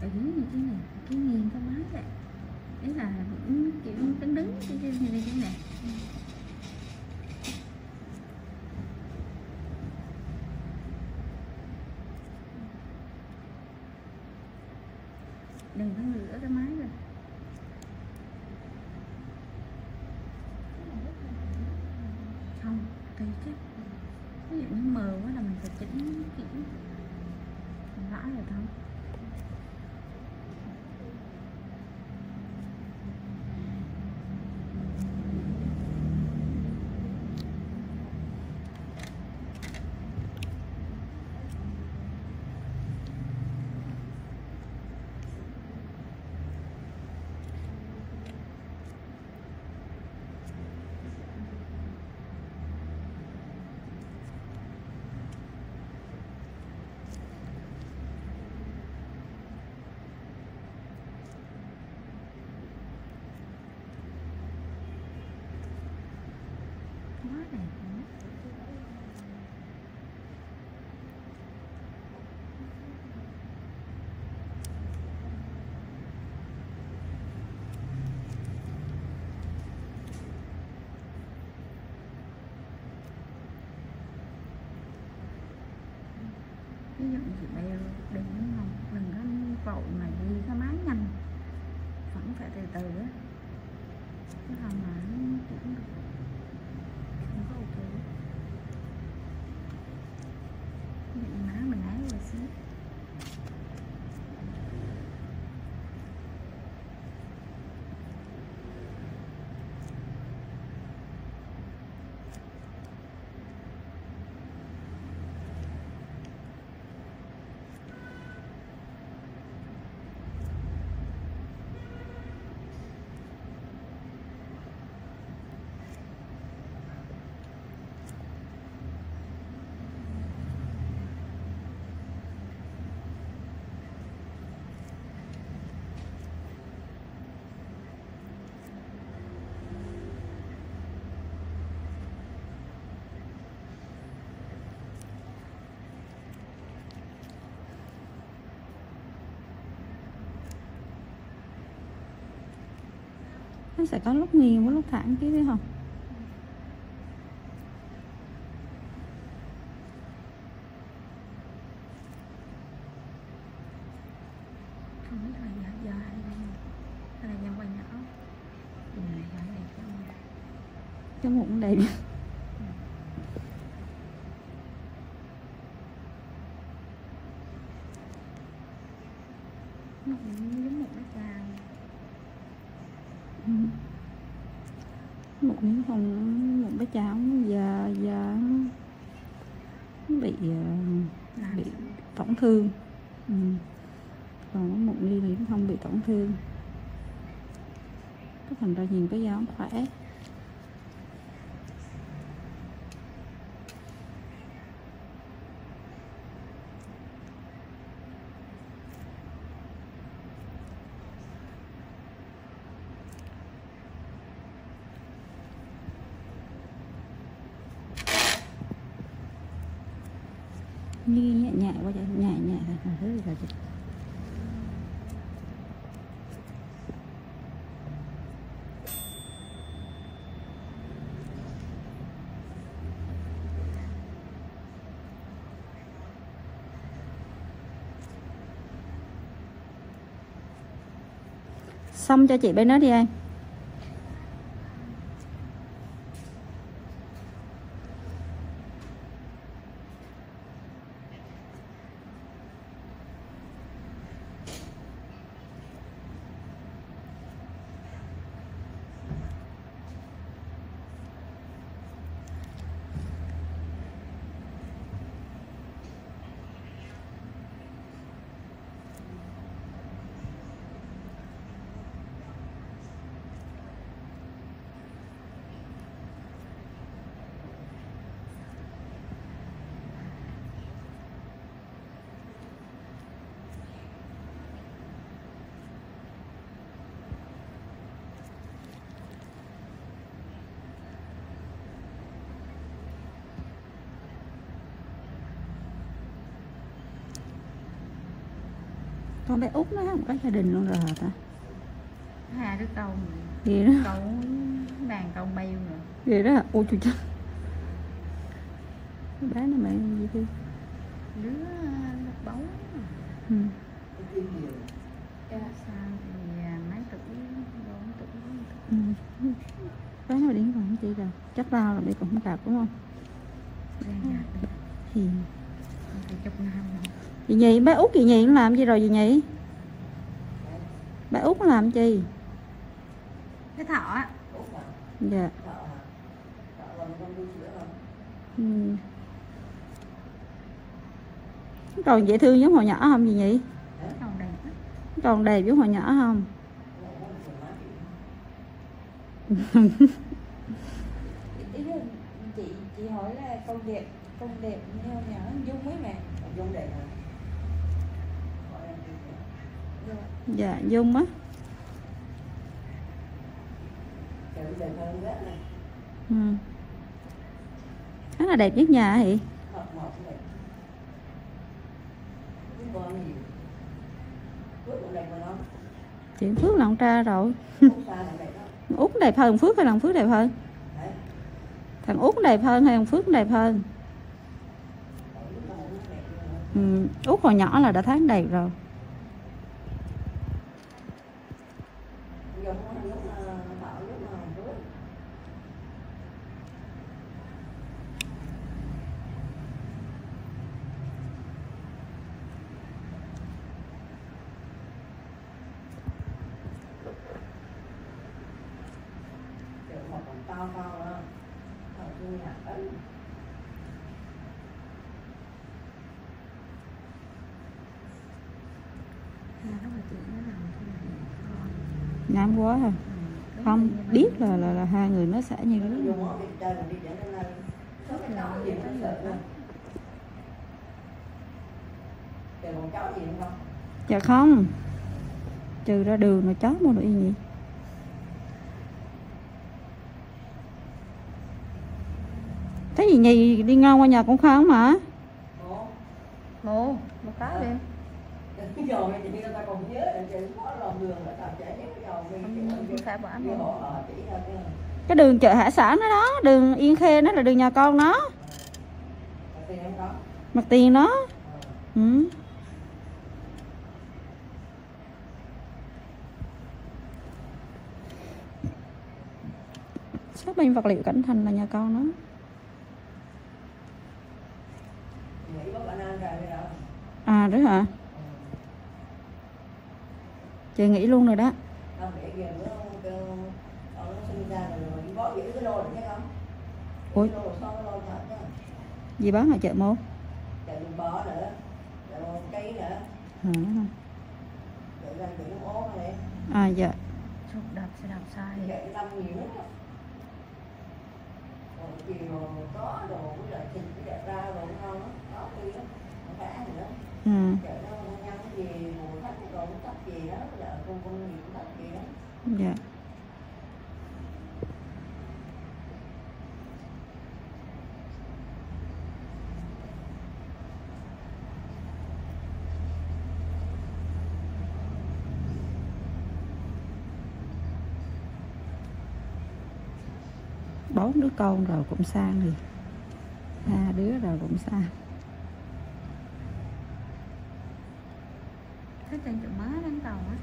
tại đứng như thế này cái nghiêng cái máy lại. Đấy là cũng kiểu, đứng đứng như thế này thế này. Đừng có lửa cái máy rồi không, tùy chứ ví dụ như mờ quá là mình phải chỉnh kỹ rõ rồi thôi quá đẹp luôn á ví chị bèo đừng có không đừng có vội mà đi cái máy nhanh. Vẫn phải từ từ á. Chứ không mà cũng được có ok ví dụ như má mình ái rồi xíu nó sẽ có lúc nghiêng với lúc thẳng chứ biết không cái mụn đẹp. Nó cũng giống một cái trà Ừ. một miếng không một cái chảo giờ giờ bị ờ, bị tổn thương. Ừ. còn mụn ly thì không bị tổn thương. Cái thành ra nhìn cái nó khỏe như nhẹ nhẹ quá vậy nhẹ nhẹ là thứ gì là xong cho chị bên đó đi anh. Con bé út nó không có gia đình luôn rồi hả ta? Hai đứa câu gì đó. Câu đàn câu beo rồi gì đó ôi trời trời. Bé nó mẹ gì đi đứa lớp bấu ừ. sao thì à, mấy tuổi? Bốn tuổi Ừ. bé nó đi còn chi rồi chắc lao là bị cũng không cạp đúng không? Đi thì chục năm. rồi chị nhị bé út chị nhị nó làm gì rồi chị nhị bé út nó làm chi cái thọ á. Dạ. Ừ. còn dễ thương giống hồi nhỏ không chị nhị còn đẹp giống hồi nhỏ không? Chị chị hỏi là con đẹp con đẹp như nhỏ dung ấy mẹ Dung đẹp hả? Dạ. dung á là ừ. khá là đẹp nhất nhà hả chị Phước là con tra rồi út đẹp hơn phước hay là phước đẹp hơn thằng út đẹp hơn hay thằng phước đẹp hơn ừ. út hồi nhỏ là đã thấy đẹp rồi Giống lúc mà Thảo lúc mà Phước Trời, một còn to to đó Thảo tôi là ấy hai đó là chị nó làm cái này con ngán quá hả? Không biết là là, là hai người nó sẽ như thế. Dạ không. Trừ ra đường rồi chó mua được gì vậy thấy gì nhì đi ngon qua nhà con không mà. Ủa? một một cái đi. Cái dầu này thì người ta còn nhớ là trời có lòng đường chợ hải sản đó đó đường yên khê đó là đường nhà con nó mặt tiền đó. Ừ. shopping vật liệu cảnh thành là nhà con nó Nghĩ có khả năng ra cái đó à đấy hả? Chị nghĩ luôn rồi đó. Không không? Ủa? Gì bán ở chợ mô nữa cây nữa. À, này à dạ. Chụp đập sẽ đập sai. Chạy năm nhiều lắm. Chiều có đồ với lại thịt với lại rau đồ ngon á Có đi Không phải nữa Ừ. dạ. Bốn đứa con rồi cũng sang thì ba đứa rồi cũng sang thích trên chợ mới đến cầu á.